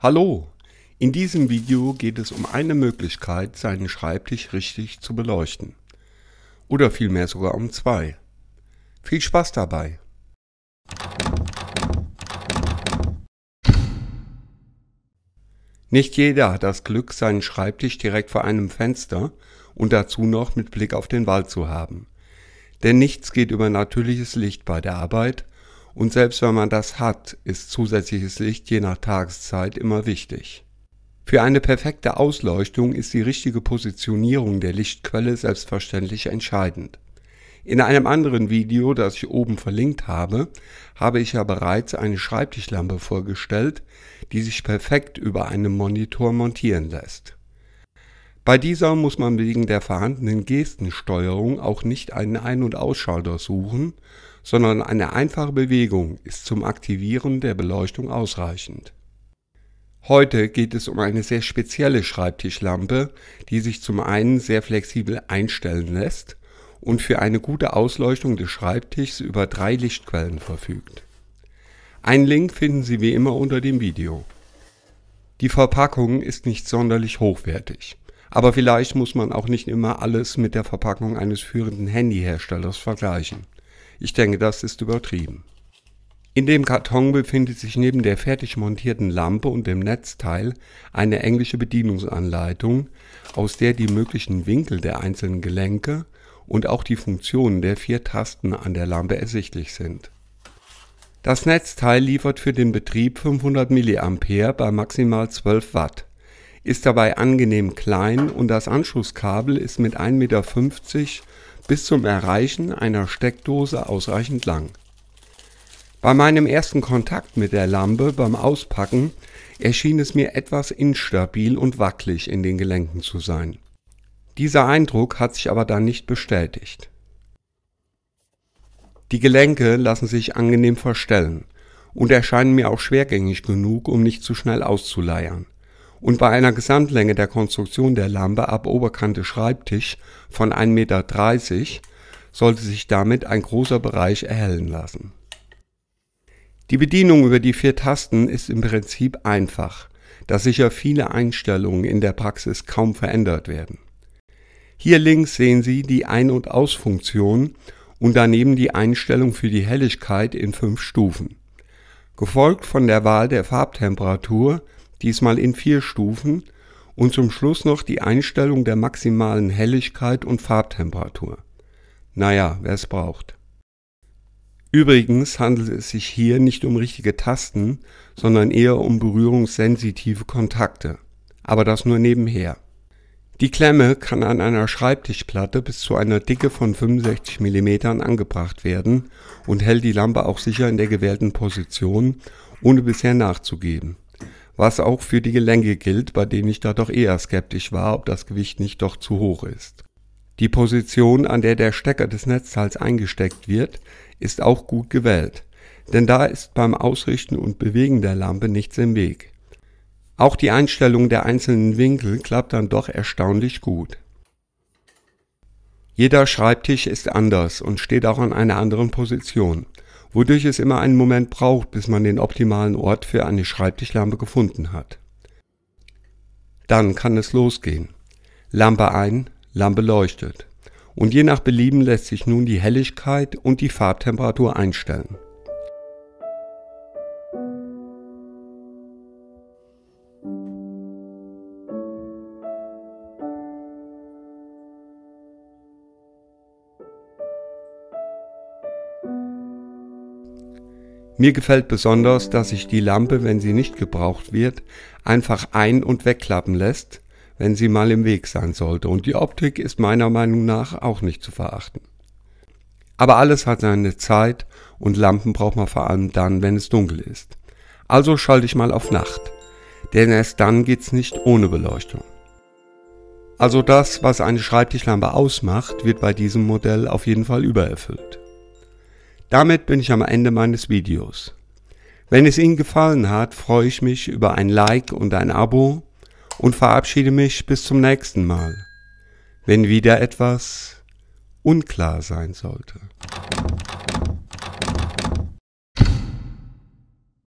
Hallo! In diesem Video geht es um eine Möglichkeit, seinen Schreibtisch richtig zu beleuchten. Oder vielmehr sogar um zwei. Viel Spaß dabei! Nicht jeder hat das Glück, seinen Schreibtisch direkt vor einem Fenster und dazu noch mit Blick auf den Wald zu haben. Denn nichts geht über natürliches Licht bei der Arbeit und selbst wenn man das hat, ist zusätzliches Licht je nach Tageszeit immer wichtig. Für eine perfekte Ausleuchtung ist die richtige Positionierung der Lichtquelle selbstverständlich entscheidend. In einem anderen Video, das ich oben verlinkt habe, habe ich ja bereits eine Schreibtischlampe vorgestellt, die sich perfekt über einem Monitor montieren lässt. Bei dieser muss man wegen der vorhandenen Gestensteuerung auch nicht einen Ein- und Ausschalter suchen, sondern eine einfache Bewegung ist zum Aktivieren der Beleuchtung ausreichend. Heute geht es um eine sehr spezielle Schreibtischlampe, die sich zum einen sehr flexibel einstellen lässt und für eine gute Ausleuchtung des Schreibtischs über drei Lichtquellen verfügt. Einen Link finden Sie wie immer unter dem Video. Die Verpackung ist nicht sonderlich hochwertig, aber vielleicht muss man auch nicht immer alles mit der Verpackung eines führenden Handyherstellers vergleichen. Ich denke, das ist übertrieben. In dem Karton befindet sich neben der fertig montierten Lampe und dem Netzteil eine englische Bedienungsanleitung, aus der die möglichen Winkel der einzelnen Gelenke und auch die Funktionen der vier Tasten an der Lampe ersichtlich sind. Das Netzteil liefert für den Betrieb 500 mA bei maximal 12 Watt, ist dabei angenehm klein und das Anschlusskabel ist mit 1,50 Meter bis zum Erreichen einer Steckdose ausreichend lang. Bei meinem ersten Kontakt mit der Lampe beim Auspacken erschien es mir etwas instabil und wackelig in den Gelenken zu sein. Dieser Eindruck hat sich aber dann nicht bestätigt. Die Gelenke lassen sich angenehm verstellen und erscheinen mir auch schwergängig genug, um nicht zu schnell auszuleiern und bei einer Gesamtlänge der Konstruktion der Lampe ab Oberkante Schreibtisch von 1,30 Meter sollte sich damit ein großer Bereich erhellen lassen. Die Bedienung über die vier Tasten ist im Prinzip einfach, da sicher viele Einstellungen in der Praxis kaum verändert werden. Hier links sehen Sie die Ein- und Ausfunktion und daneben die Einstellung für die Helligkeit in fünf Stufen, gefolgt von der Wahl der Farbtemperatur diesmal in vier Stufen und zum Schluss noch die Einstellung der maximalen Helligkeit und Farbtemperatur. Naja, wer es braucht. Übrigens handelt es sich hier nicht um richtige Tasten, sondern eher um berührungssensitive Kontakte. Aber das nur nebenher. Die Klemme kann an einer Schreibtischplatte bis zu einer Dicke von 65 mm angebracht werden und hält die Lampe auch sicher in der gewählten Position, ohne bisher nachzugeben was auch für die Gelenke gilt, bei denen ich da doch eher skeptisch war, ob das Gewicht nicht doch zu hoch ist. Die Position, an der der Stecker des Netzteils eingesteckt wird, ist auch gut gewählt, denn da ist beim Ausrichten und Bewegen der Lampe nichts im Weg. Auch die Einstellung der einzelnen Winkel klappt dann doch erstaunlich gut. Jeder Schreibtisch ist anders und steht auch an einer anderen Position wodurch es immer einen Moment braucht, bis man den optimalen Ort für eine Schreibtischlampe gefunden hat. Dann kann es losgehen. Lampe ein, Lampe leuchtet. Und je nach Belieben lässt sich nun die Helligkeit und die Farbtemperatur einstellen. Mir gefällt besonders, dass sich die Lampe, wenn sie nicht gebraucht wird, einfach ein- und wegklappen lässt, wenn sie mal im Weg sein sollte. Und die Optik ist meiner Meinung nach auch nicht zu verachten. Aber alles hat seine Zeit und Lampen braucht man vor allem dann, wenn es dunkel ist. Also schalte ich mal auf Nacht, denn erst dann geht's nicht ohne Beleuchtung. Also das, was eine Schreibtischlampe ausmacht, wird bei diesem Modell auf jeden Fall übererfüllt. Damit bin ich am Ende meines Videos. Wenn es Ihnen gefallen hat, freue ich mich über ein Like und ein Abo und verabschiede mich bis zum nächsten Mal, wenn wieder etwas unklar sein sollte.